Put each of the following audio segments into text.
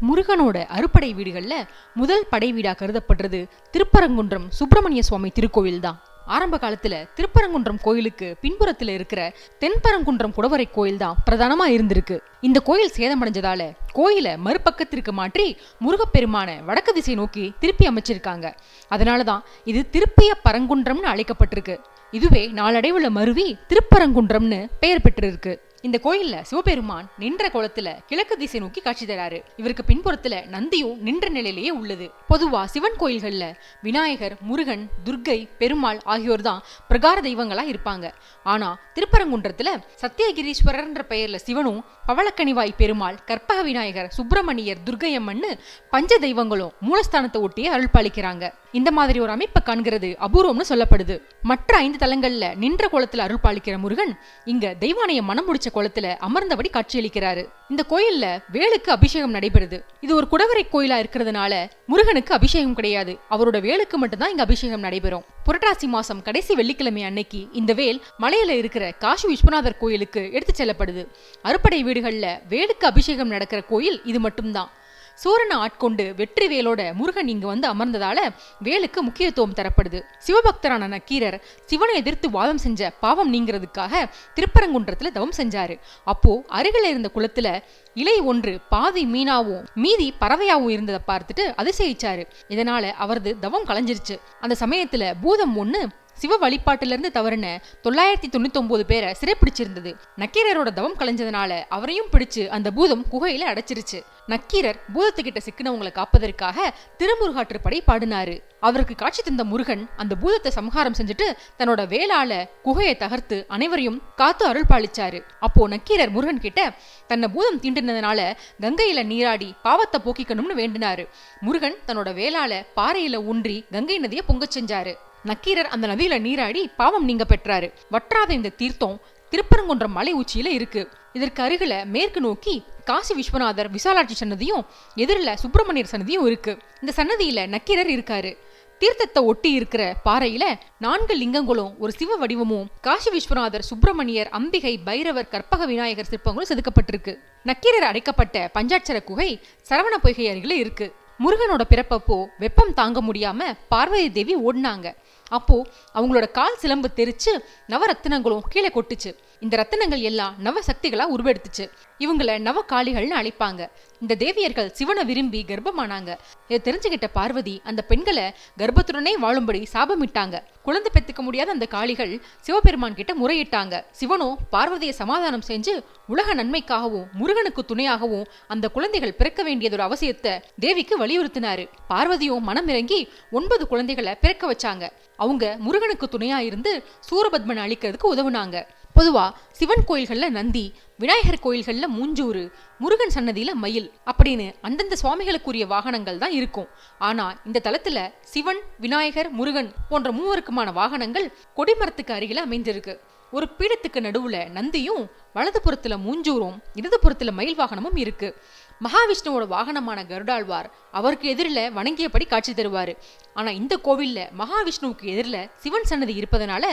முருகனோட அறுபடை வீடுகள்ல முதல் படை வீடா கருதப்படுறது திருப்பரங்குன்றம் சுப்பிரமணிய சுவாமி திருக்கோவில் தான் ஆரம்ப காலத்துல திருப்பரங்குன்றம் கோயிலுக்கு பின்புறத்துல இருக்கிற தென்பரங்குன்றம் குடவரை கோயில் தான் பிரதானமா இருந்திருக்கு. இந்த கோயில் சேதமடைஞ்சதால கோயிலை மறுபக்கத்திற்கு மாற்றி முருகப்பெருமான வடக்கு திசை நோக்கி திருப்பி அமைச்சிருக்காங்க. அதனாலதான் இது திருப்பிய பரங்குன்றம்னு அழைக்கப்பட்டிருக்கு. இதுவே நாளடைவுல மருவி திருப்பரங்குன்றம்னு பெயர் பெற்றிருக்கு. இந்த கோயில்ல சிவபெருமான் நின்ற கோலத்துல கிழக்கு திசை நோக்கி காட்சி தராரு. இவருக்கு பின்புறத்துல நந்தியும் நின்ற நிலையிலேயே உள்ளது. பொதுவா சிவன் கோயில்கள்ல விநாயகர் முருகன் துர்க்கை பெருமாள் ஆகியோர் தான் பிரகார தெய்வங்களா இருப்பாங்க. ஆனா திருப்பரங்குன்றத்துல சத்தியகிரீஸ்வரர்ன்ற பெயர்ல சிவனும் பவளக்கனிவாய் பெருமாள் கற்பக விநாயகர் சுப்பிரமணியர் துர்க்கையம்மன்னு பஞ்ச தெய்வங்களும் மூலஸ்தானத்தை ஒட்டியே அருள் பாலிக்கிறாங்க. இந்த மாதிரி ஒரு அமைப்பை காண்கிறது அபூர்வம்னு சொல்லப்படுது. மற்ற ஐந்து தலங்கள்ல நின்ற கோலத்துல அருள் பாலிக்கிற முருகன் இங்க தெய்வானைய மனம் முடிச்ச கோலத்துல அமர்ந்தபடி காட்சியளிக்கிறாரு. இந்த கோயில்ல வேலுக்கு அபிஷேகம் நடைபெறுது. இது ஒரு குடவரை கோயிலா இருக்கிறதுனால முருகனுக்கு அபிஷேகம் கிடையாது. அவரோட வேலுக்கு மட்டும்தான் இங்க அபிஷேகம் நடைபெறும். புரட்டாசி மாசம் கடைசி வெள்ளிக்கிழமை அன்னைக்கு இந்த வேல் மலையில இருக்கிற காசி விஸ்வநாதர் கோயிலுக்கு எடுத்து செல்லப்படுது. அறுப்படை வீடுகள்ல வேலுக்கு அபிஷேகம் நடக்கிற கோயில் இது மட்டும்தான். சூரனை ஆட்கொண்டு வெற்றி வேலோட முருகன் இங்கு வந்து அமர்ந்ததால வேலுக்கு முக்கியத்துவம் தரப்படுது. சிவபக்தரான நக்கீரர் சிவனை எதிர்த்து வாதம் செஞ்ச பாவம் நீங்கிறதுக்காக திருப்பரங்குன்றத்துல தவம் செஞ்சாரு. அப்போ அருகில இருந்த குளத்துல இலை ஒன்று பாதி மீனாவும் மீதி பறவையாவும் இருந்ததை பார்த்துட்டு அதிசயிச்சாரு. இதனால அவரது தவம் களைஞ்சிருச்சு அந்த சமயத்துல பூதம் ஒண்ணு சிவ வழிபாட்டுல இருந்து தவறுன தொள்ளாயிரத்தி தொண்ணூத்தி ஒன்பது பேரை சிறைப்பிடிச்சிருந்தது. நக்கீரரோட தவம் கலைஞ்சதுனால அவரையும் பிடிச்சு அந்த பூதம் குகையில அடைச்சிருச்சு. நக்கீரர் பூதத்துக்கிட்ட சிக்கினவங்களை காப்பதற்காக திருமுருகாற்று படை பாடினாரு. அவருக்கு காட்சி தந்த முருகன் அந்த பூதத்தை சம்ஹாரம் செஞ்சுட்டு தன்னோட வேளால குகையை தகர்த்து அனைவரையும் காத்து அருள் பாலிச்சாரு அப்போ நக்கீரர் முருகன் கிட்ட தன்னை பூதம் தீண்டினதுனால கங்கையில நீராடி பாவத்தை போக்கிக்கணும்னு வேண்டினாரு. முருகன் தன்னோட வேளால பாறையில ஊன்றி கங்கை நதியை பொங்கச் செஞ்சாரு. நக்கீரர் அந்த நதியில நீராடி பாவம் நீங்க பெற்றாரு. வற்றாத இந்த தீர்த்தம் திருப்பரங்குன்றம் மலை உச்சியில இருக்கு. இதற்கு அருகில மேற்கு நோக்கி காசி விஸ்வநாதர் விசாலாட்சி சன்னதியும் எதிரில் சுப்பிரமணியர் சன்னதியும் இருக்கு. இந்த சன்னதியில நக்கீரர் இருக்காரு. தீர்த்தத்தை ஒட்டி இருக்கிற பாறையில நான்கு லிங்கங்களும் ஒரு சிவ வடிவமும் காசி விஸ்வநாதர் சுப்பிரமணியர் அம்பிகை பைரவர் கற்பக விநாயகர் சிற்பங்களும் செதுக்கப்பட்டிருக்கு. நக்கீரர் அடைக்கப்பட்ட பஞ்சாட்சர குகை சரவண பொய்கை அருகில இருக்கு. முருகனோட பிறப்பப்போ வெப்பம் தாங்க முடியாம பார்வதி தேவி ஓடினாங்க. அப்போ அவங்களோட கால் சிலம்பு தெரிச்சு நவரத்தினங்களும் கீழே கொட்டுச்சு. இந்த ரத்தினங்கள் எல்லாம் நவ சக்திகளா உருவெடுத்துச்சு. இவங்கள நவ காளிகள்னு அழைப்பாங்க. இந்த தேவியர்கள் சிவனை விரும்பி கர்ப்பமானாங்க. இதை தெரிஞ்சுக்கிட்ட பார்வதி அந்த பெண்களை கர்ப்பத்துடனே வாழும்படி சாபமிட்டாங்க. குழந்தை பெத்துக்க முடியாத அந்த காளிகள் சிவபெருமான் கிட்ட முறையிட்டாங்க. சிவனோ பார்வதியை சமாதானம் செஞ்சு உலக நன்மைக்காகவும் முருகனுக்கு துணையாகவும் அந்த குழந்தைகள் பிறக்க வேண்டியதொரு அவசியத்தை தேவிக்கு வலியுறுத்தினாரு. பார்வதியும் மனம் இறங்கி ஒன்பது குழந்தைகளை பிறக்க வச்சாங்க. அவங்க முருகனுக்கு துணையா இருந்து சூரபத்மனை அழிக்கிறதுக்கு உதவுனாங்க. பொதுவா சிவன் கோயில்கள்ல நந்தி விநாயகர் கோயில்கள்ல மூஞ்சூறு முருகன் சன்னதியில மயில் அப்படின்னு அந்தந்த சுவாமிகளுக்குரிய வாகனங்கள் தான் இருக்கும். ஆனா இந்த தலத்துல சிவன் விநாயகர் முருகன் போன்ற மூவருக்குமான வாகனங்கள் கொடிமரத்துக்கு அருகில அமைஞ்சிருக்கு ஒரு பீடத்துக்கு நடுவுல நந்தியும் வலதுபுறத்துல மூஞ்சூரும் இடதுபுறத்துல மயில் வாகனமும் இருக்கு. மகாவிஷ்ணுவோட வாகனமான கருடாழ்வார் அவருக்கு எதிரில் வணங்கியபடி காட்சி தருவார். ஆனால் இந்த கோவில்ல மகாவிஷ்ணுவுக்கு எதிரில் சிவன் சன்னதி இருப்பதனால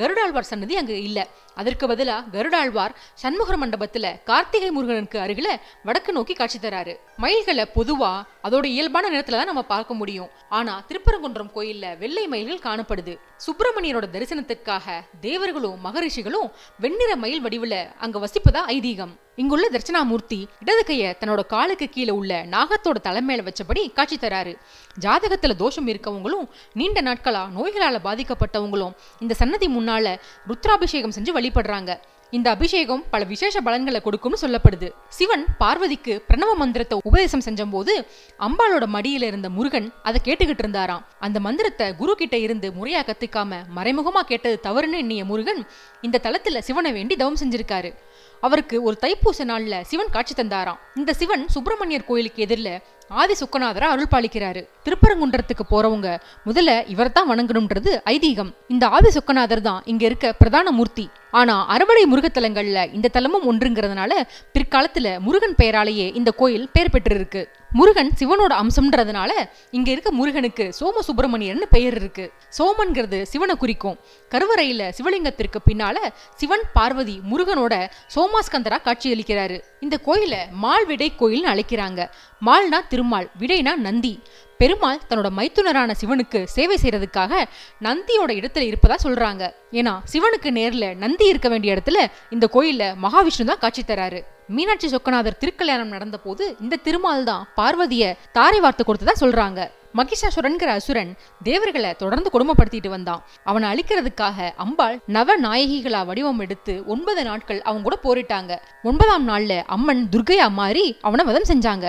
கருடாழ்வார் சன்னதி அங்கே இல்லை. அதற்கு பதிலாக கருடாழ்வார் சண்முகர் மண்டபத்தில் கார்த்திகை முருகனுக்கு அருகில் வடக்கு நோக்கி காட்சி தராரு. மயில்களை பொதுவாக அதோட இயல்பான நேரத்துல தான் நம்ம பார்க்க முடியும். ஆனா திருப்பரங்குன்றம் கோயில்ல வெள்ளை மயில்கள் காணப்படுது. சுப்பிரமணியரோட தரிசனத்திற்காக தேவர்களும் மகரிஷிகளும் வெண்ணிற மயில் வடிவுல அங்க வசிப்பதா ஐதீகம். இங்குள்ள தர்ச்சனாமூர்த்தி இடது கைய தன்னோட காலுக்கு கீழே உள்ள நாகத்தோட தலைமையில வச்சபடி காட்சி தராரு. ஜாதகத்துல தோஷம் இருக்கவங்களும் நீண்ட நாட்களா நோய்களால பாதிக்கப்பட்டவங்களும் இந்த சன்னதி முன்னால ருத்ராபிஷேகம் செஞ்சு வழிபடுறாங்க. இந்த அபிஷேகம் பல விசேஷ பலன்களை கொடுக்கும்னு சொல்லப்படுது. சிவன் பார்வதிக்கு பிரணவ மந்திரத்தை உபதேசம் செஞ்சபோது அம்பாளோட மடியில இருந்த முருகன் அதை கேட்டுக்கிட்டு இருந்தாராம். அந்த மந்திரத்தை குரு கிட்ட இருந்து முறையா கத்துக்காம மறைமுகமா கேட்டது தவறுன்னு எண்ணிய முருகன் இந்த தலத்துல சிவனை வேண்டி தவம் செஞ்சிருக்காரு. அவருக்கு ஒரு தைப்பூச நாள்ல சிவன் காட்சி தந்தாராம். இந்த சிவன் சுப்பிரமணியர் கோயிலுக்கு எதிரில் ஆதி சுக்கநாதரா அருள் பாலிக்கிறாரு திருப்பரங்குன்றத்துக்கு போறவங்க முதல்ல இவரை தான் வணங்கணும்ன்றது ஐதீகம். இந்த ஆதி சுக்கநாதர் தான் இங்க இருக்க பிரதான மூர்த்தி. ஆனா அறுவடை முருகத்தலங்கள்ல இந்த தலமும் ஒன்றுங்கிறதுனால பிற்காலத்துல முருகன் பெயராலேயே இந்த கோயில் பெயர் பெற்றிருக்கு. முருகன் சிவனோட அம்சம்ன்றதுனால இங்க இருக்க முருகனுக்கு சோம சுப்பிரமணியர்னு பெயர் இருக்கு. சோமன்கிறது சிவனை குறிக்கும். கருவறையில சிவலிங்கத்திற்கு பின்னால சிவன் பார்வதி முருகனோட சோமாஸ்கந்தரா காட்சியளிக்கிறாரு. இந்த கோயிலை மால்விடை கோயில்னு அழைக்கிறாங்க. மால்னா திருமால் விடைனா நந்தி. பெருமாள் தன்னோட மைத்துனரான சிவனுக்கு சேவை செய்யறதுக்காக நந்தியோட இடத்துல இருப்பதா சொல்றாங்க. ஏன்னா சிவனுக்கு நேர்ல நந்தி இருக்க வேண்டிய இடத்துல இந்த கோயில்ல மகாவிஷ்ணு தான் காட்சி தராரு. மீனாட்சி சொக்கநாதர் திருக்கல்யாணம் நடந்த போது இந்த திருமால் தான் பார்வதிய தாரை வார்த்து கொடுத்ததா சொல்றாங்க. மகிஷாசுரன்கிற அசுரன் தேவர்களை தொடர்ந்து கொடுமைப்படுத்திட்டு வந்தான். அவனை அழிக்கிறதுக்காக அம்பாள் நவ நாயகிகளா வடிவம் எடுத்து ஒன்பது நாட்கள் அவங்க கூட போரிட்டாங்க. ஒன்பதாம் நாள்ல அம்மன் துர்கையா மாறி அவனை வதம் செஞ்சாங்க.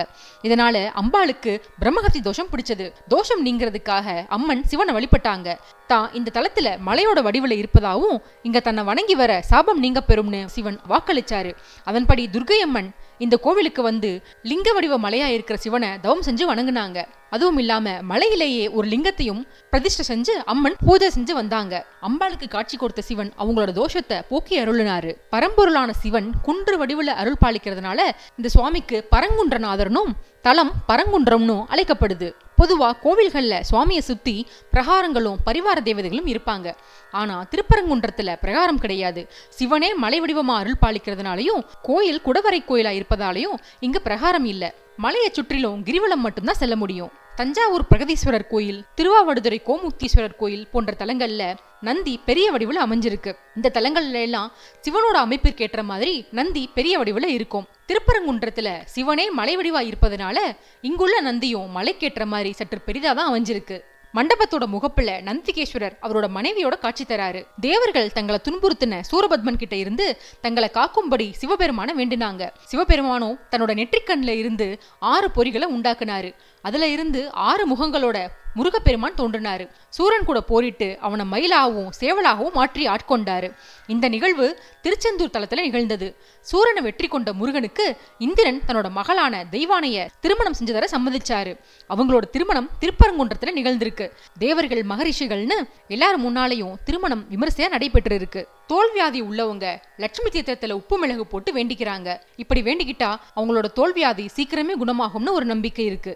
இதனால அம்பாளுக்கு பிரம்மஹத்தி தோஷம் பிடிச்சது. தோஷம் நீங்கிறதுக்காக அம்மன் சிவனை வழிபட்டாங்க. தான் இந்த தலத்துல மலையோட வடிவில் இருப்பதாகவும் இங்க தன்னை வணங்கி வர சாபம் நீங்க பெறும்னு சிவன் வாக்களிச்சாரு. அதன்படி துர்கை அம்மன் இந்த கோவிலுக்கு வந்து லிங்க வடிவ மலையா இருக்கிற சிவனை தவம் செஞ்சு வணங்குனாங்க. அதுவும் இல்லாம மலையிலேயே ஒரு லிங்கத்தையும் பிரதிஷ்டை செஞ்சு அம்மன் பூஜை செஞ்சு வந்தாங்க. அம்பாளுக்கு காட்சி கொடுத்த சிவன் அவங்களோட தோஷத்தை போக்கி அருளினாரு. பரம்பொருளான சிவன் குன்று வடிவுல அருள் பாலிக்கிறதுனால இந்த சுவாமிக்கு பரங்குன்றநாதரனும் தலம் பரங்குன்றம்னும் அழைக்கப்படுது. பொதுவா கோவில்களில் சுவாமியை சுத்தி பிரகாரங்களும் பரிவார தேவதைகளும் இருப்பாங்க. ஆனா திருப்பரங்குன்றத்துல பிரகாரம் கிடையாது. சிவனே மலை வடிவமா அருள் பாலிக்கிறதுனாலையும் கோயில் குடவரை கோயிலா இருப்பதாலையும் இங்க பிரகாரம் இல்லை. மலையை சுற்றிலும் கிரிவலம் மட்டும்தான் செல்ல முடியும். தஞ்சாவூர் பிரகதீஸ்வரர் கோயில் திருவாவடுதுறை கோமுக்தீஸ்வரர் கோயில் போன்ற தலங்கள்ல நந்தி பெரிய வடிவில் அமைஞ்சிருக்கு. இந்த தலங்கள்ல எல்லாம் சிவனோட அமைப்பிற்கு ஏற்ற மாதிரி நந்தி பெரிய வடிவில் இருக்கும். திருப்பரங்குன்றத்துல சிவனே மலை வடிவா இருப்பதனால இங்குள்ள நந்தியும் மலைக்கேற்ற மாதிரி சற்று பெரிதா தான் அமைஞ்சிருக்கு. மண்டபத்தோட முகப்புல நந்திகேஸ்வரர் அவரோட மனைவியோட காட்சி தராரு. தேவர்கள் தங்களை துன்புறுத்தின சூரபத்மன் கிட்ட இருந்து தங்களை காக்கும்படி சிவபெருமான வேண்டினாங்க. சிவபெருமானும் தன்னோட நெற்றிக்கண்ணில் இருந்து ஆறு பொறிகளை உண்டாக்குனாரு. அதுல இருந்து ஆறு முகங்களோட முருகப்பெருமான் தோன்றினாரு. சூரன் கூட போரிட்டு அவனை மயிலாகவும் சேவலாகவும் மாற்றி ஆட்கொண்டாரு. இந்த நிகழ்வு திருச்செந்தூர் தளத்துல நிகழ்ந்தது. சூரனை வெற்றி கொண்ட முருகனுக்கு இந்திரன் தன்னோட மகளான தெய்வானைய திருமணம் செஞ்சதர சம்மதிச்சாரு. அவங்களோட திருமணம் திருப்பரங்குன்றத்துல நிகழ்ந்திருக்கு. தேவர்கள் மகரிஷிகள்னு எல்லாரும் முன்னாலேயும் திருமணம் விமரிசையா நடைபெற்று இருக்கு தோல்வியாதி உள்ளவங்க லட்சுமி தீர்த்தத்துல உப்பு மிளகு போட்டு வேண்டிக்கிறாங்க. இப்படி வேண்டிக்கிட்டா அவங்களோட தோல்வியாதி சீக்கிரமே குணமாகும்னு ஒரு நம்பிக்கை இருக்கு.